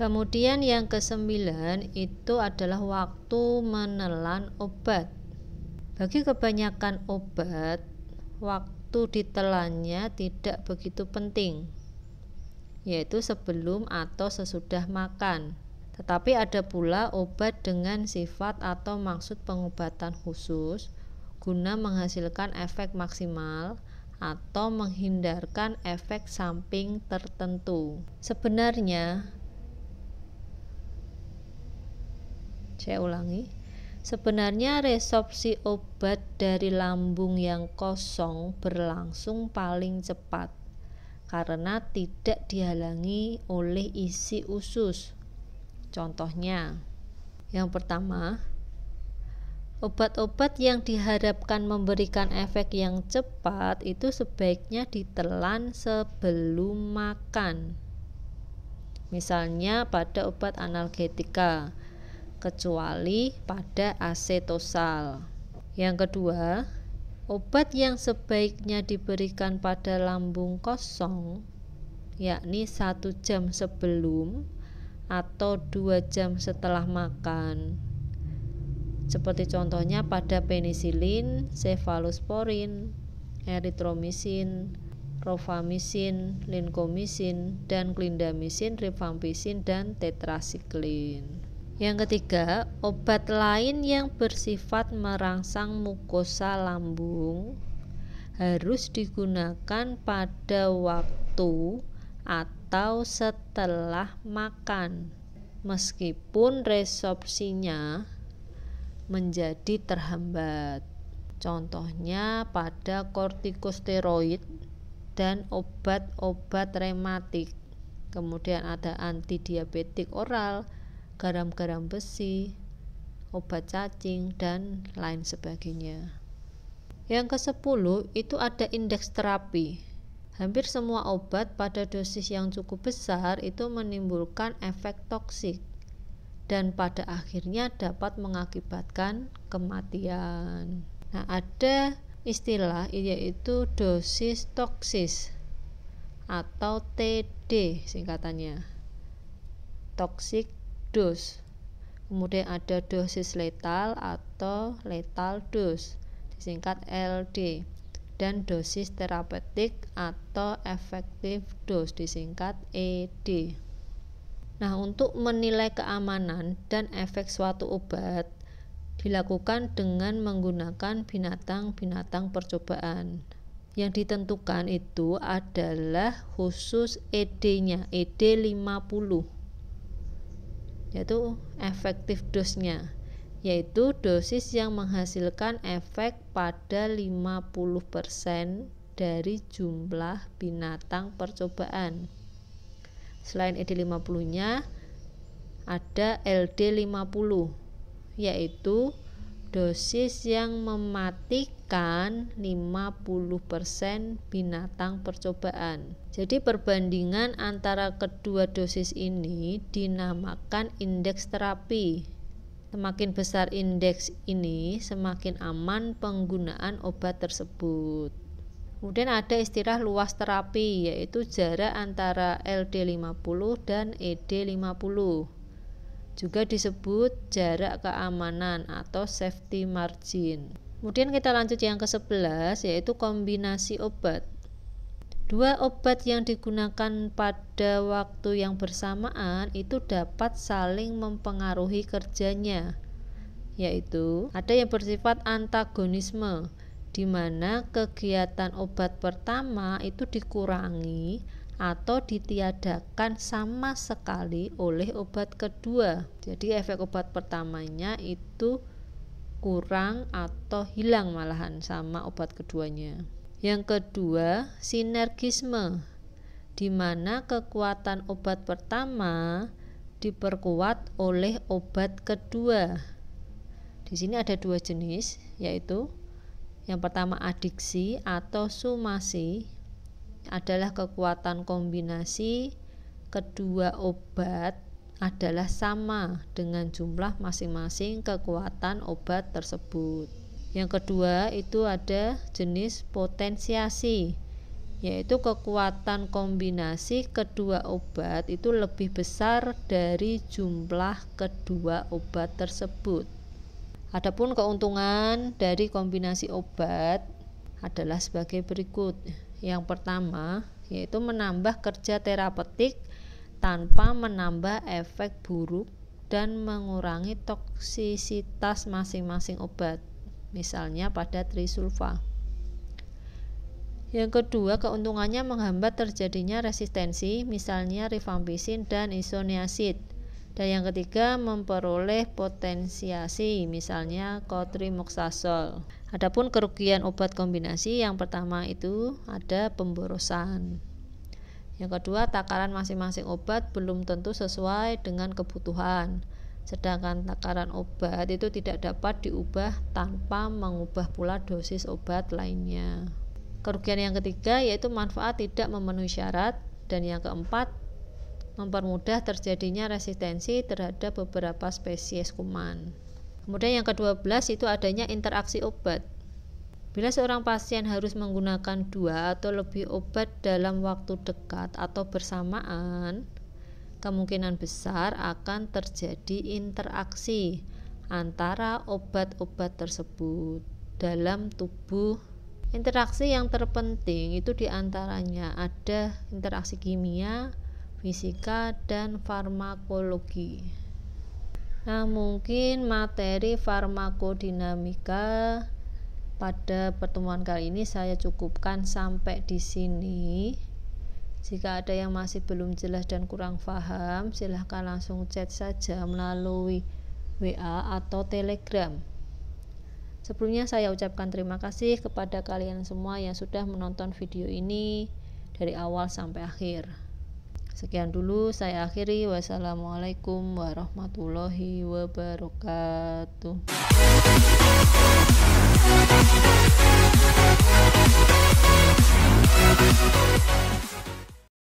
Kemudian yang kesembilan itu adalah waktu menelan obat. Bagi kebanyakan obat, waktu ditelannya tidak begitu penting, yaitu sebelum atau sesudah makan. Tetapi ada pula obat dengan sifat atau maksud pengobatan khusus guna menghasilkan efek maksimal atau menghindarkan efek samping tertentu. Sebenarnya, saya ulangi, sebenarnya resopsi obat dari lambung yang kosong berlangsung paling cepat karena tidak dihalangi oleh isi usus. Contohnya, yang pertama, obat-obat yang diharapkan memberikan efek yang cepat itu sebaiknya ditelan sebelum makan. Misalnya pada obat analgetika, kecuali pada asetosal. Yang kedua, obat yang sebaiknya diberikan pada lambung kosong, yakni satu jam sebelum atau dua jam setelah makan. Seperti contohnya pada penisilin, cefalosporin, eritromisin, rofamisin, linkomisin, dan klindamisin, rifampisin, dan tetrasiklin. Yang ketiga, obat lain yang bersifat merangsang mukosa lambung harus digunakan pada waktu atau setelah makan. Meskipun resopsinya menjadi terhambat. Contohnya pada kortikosteroid dan obat-obat rematik. Kemudian ada antidiabetik oral garam-garam besi obat cacing dan lain sebagainya yang ke 10 itu ada indeks terapi Hampir semua obat pada dosis yang cukup besar itu menimbulkan efek toksik dan pada akhirnya dapat mengakibatkan kematian. Nah, ada istilah yaitu dosis toksis atau TD singkatannya. Toxic dose. Kemudian ada dosis letal atau lethal dose disingkat LD dan dosis terapeutik atau efektif dose disingkat ED. Nah, untuk menilai keamanan dan efek suatu obat dilakukan dengan menggunakan binatang-binatang percobaan. Yang ditentukan itu adalah khusus ED-nya, ED 50 yaitu efektif dosnya yaitu dosis yang menghasilkan efek pada 50% dari jumlah binatang percobaan. Selain ED50-nya ada LD50 yaitu dosis yang mematikan 50% binatang percobaan. Jadi perbandingan antara kedua dosis ini dinamakan indeks terapi Semakin besar indeks ini, semakin aman penggunaan obat tersebut. Kemudian ada istilah luas terapi yaitu jarak antara LD50 dan ED50. Juga disebut jarak keamanan atau safety margin. Kemudian kita lanjut yang ke-11 yaitu kombinasi obat. Dua obat yang digunakan pada waktu yang bersamaan itu dapat saling mempengaruhi kerjanya, yaitu ada yang bersifat antagonisme, di mana kegiatan obat pertama itu dikurangi atau ditiadakan sama sekali oleh obat kedua. Jadi efek obat pertamanya itu kurang atau hilang malahan sama obat keduanya. Yang kedua, sinergisme, di mana kekuatan obat pertama diperkuat oleh obat kedua. Di sini ada dua jenis, yaitu yang pertama adiksi atau sumasi adalah kekuatan kombinasi kedua obat adalah sama dengan jumlah masing-masing kekuatan obat tersebut. Yang kedua itu ada jenis potensiasi yaitu kekuatan kombinasi kedua obat itu lebih besar dari jumlah kedua obat tersebut. Adapun keuntungan dari kombinasi obat adalah sebagai berikut. Yang pertama, yaitu menambah kerja terapeutik tanpa menambah efek buruk dan mengurangi toksisitas masing-masing obat, misalnya pada trisulfa. Yang kedua, keuntungannya menghambat terjadinya resistensi, misalnya rifampicin dan isoniazid. Dan yang ketiga, memperoleh potensiasi, misalnya cotrimoxazole. Adapun kerugian obat kombinasi, yang pertama itu ada pemborosan. Yang kedua, takaran masing-masing obat belum tentu sesuai dengan kebutuhan. Sedangkan takaran obat itu tidak dapat diubah tanpa mengubah pula dosis obat lainnya. Kerugian yang ketiga yaitu manfaat tidak memenuhi syarat dan yang keempat mempermudah terjadinya resistensi terhadap beberapa spesies kuman. Kemudian yang kedua belas itu adanya interaksi obat. Bila seorang pasien harus menggunakan dua atau lebih obat dalam waktu dekat atau bersamaan, kemungkinan besar akan terjadi interaksi antara obat-obat tersebut dalam tubuh Interaksi yang terpenting itu di antaranya ada interaksi kimia, fisika, dan farmakologi. Nah, mungkin materi farmakodinamika pada pertemuan kali ini saya cukupkan sampai di sini. Jika ada yang masih belum jelas dan kurang paham, silahkan langsung chat saja melalui WA atau Telegram. Sebelumnya saya ucapkan terima kasih kepada kalian semua yang sudah menonton video ini dari awal sampai akhir. Sekian dulu saya akhiri. Wassalamualaikum warahmatullahi wabarakatuh. フフフフフ。